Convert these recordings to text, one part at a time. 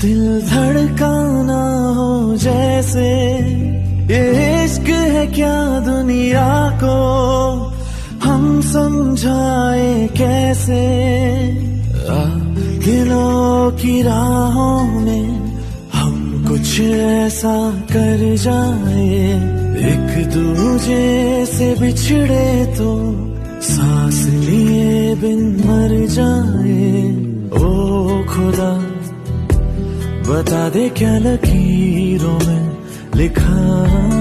दिल धड़काना हो जैसे इश्क है क्या दुनिया को? समझाए कैसे? दिलों की राहों में हम कुछ ऐसा कर जाए। एक दूजे से बिछड़े तो सांस लिए बिन मर जाए। ओ खुदा, बता दे क्या लकीरों में लिखा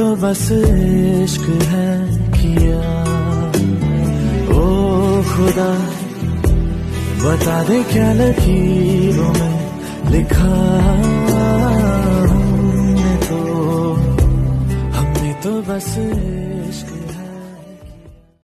तो बस इश्क है किया। ओ खुदा, बता दे क्या लकीरों में लिखा हमने तो। हमने तो बस